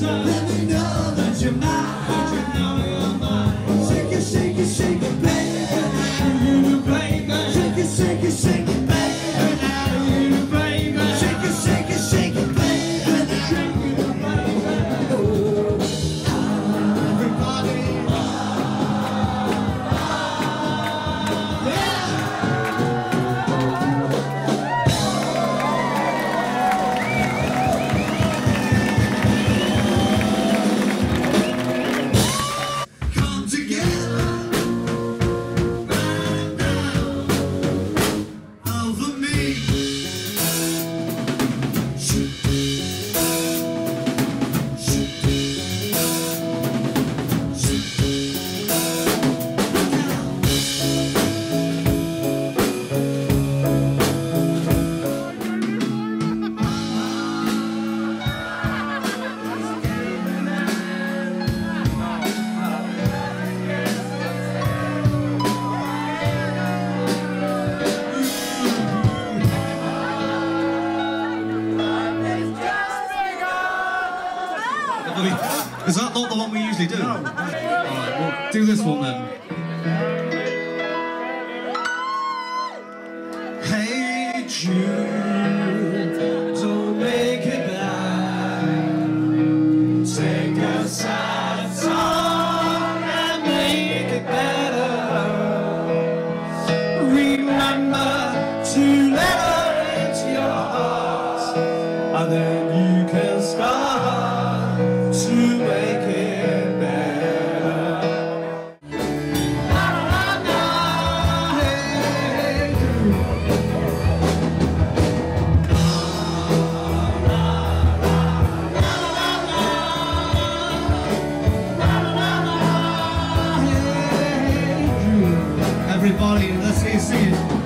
sun. Is that not the one we usually do? No. All right, do this one then. Hey Jude. everybody, let's hear it.